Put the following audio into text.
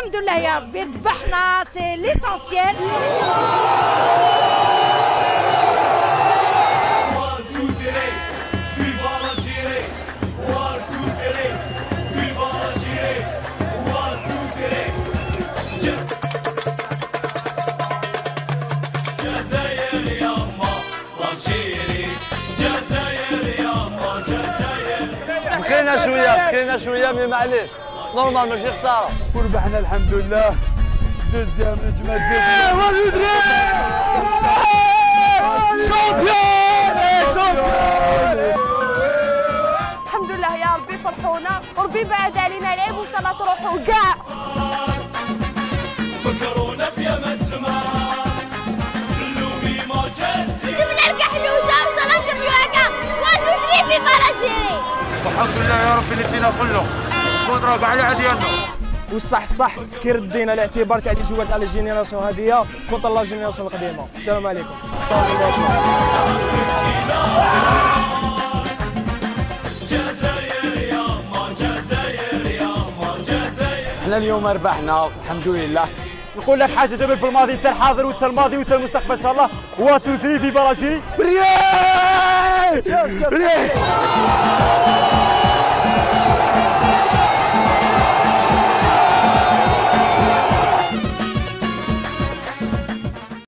الحمد لله يا ربي ربحنا سي ليسونسيال بخينا شوية بخينا شوية مي معليش نورمال ماشي خساره وربحنا الحمد لله دوزيام نجمة الحمد لله يا ربي فرحونا وربي بعد علينا العيب وان شاء الله تروحوا كاع فكرونا في يمن زمان اللومي ما جازي جبنا لك حلوشه وان شاء الله نكملوا هكا وانتو تري في فالجيري الحمد لله يا ربي اللي فينا كله اللي عديالنا والصح صح. كي ردينا الاعتبار تاع اللي جوات على الجينيراسيون هذه كونتر لا جينيراسيون القديمة. السلام عليكم. إحنا اليوم ربحنا الحمد لله. نقول لك حاجة جبل بالماضي انت الحاضر وانت الماضي وانت المستقبل إن شاء الله. 1 2 3 في بلاجي ريال ريال